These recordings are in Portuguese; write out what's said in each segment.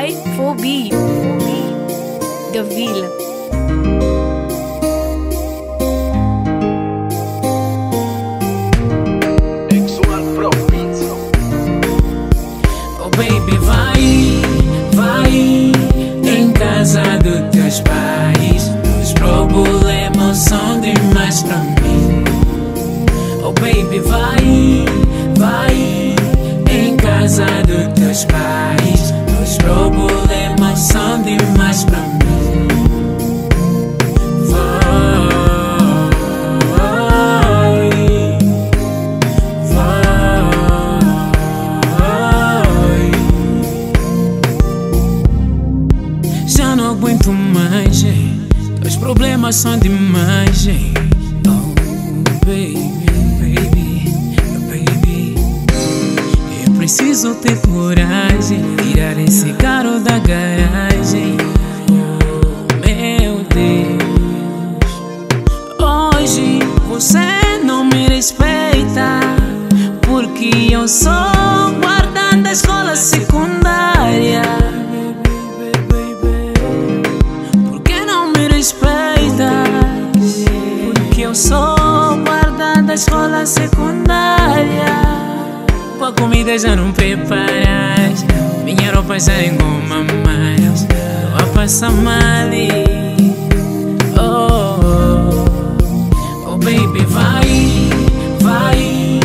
by 4B da Vila. Aguento mais? Os problemas são demais? Oh, baby, baby, baby. Eu preciso ter coragem, tirar esse carro da garagem. Oh, meu Deus. Hoje você não me respeita, porque eu sou guarda da escola secundária. Eu sou guarda da escola secundária. Tua comida já não preparas, minha roupa já engoma mais. Tô a passar mal. Oh, oh, oh, baby, vai, vai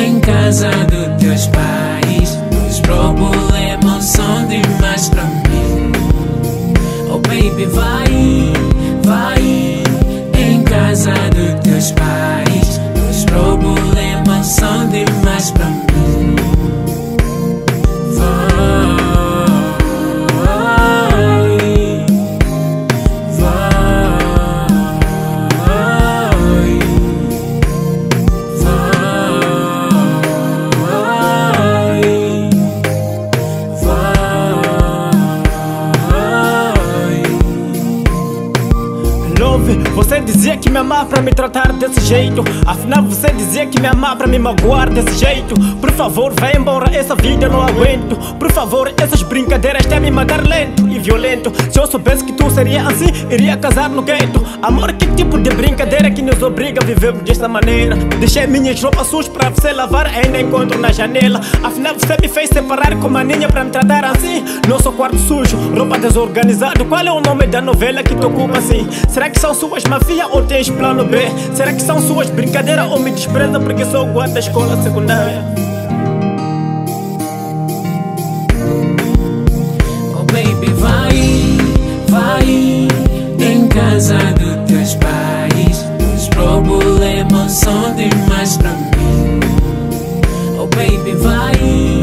em casa dos teus pais. Os problemas são demais pra mim. Oh baby, vai, dos teus dizia que me amava pra me tratar desse jeito. Afinal você dizia que me amava pra me magoar desse jeito. Por favor, vai embora, essa vida eu não aguento. Por favor, essas brincadeiras têm me matar lento e violento. Se eu soubesse que tu seria assim, iria casar no gueto. Amor, que tipo de brincadeira que nos obriga a viver desta maneira? Deixei minhas roupas sujas pra você lavar, ainda encontro na janela. Afinal você me fez separar com uma ninha pra me tratar assim. Nosso quarto sujo, roupa desorganizado Qual é o nome da novela que te ocupa assim? Será que são suas mafia ou tens plano B? Será que são suas brincadeiras ou me despreza porque sou guarda da escola secundária? Oh baby, vai, vai em casa dos teus pais. Os problemas são demais pra mim. Oh baby, vai,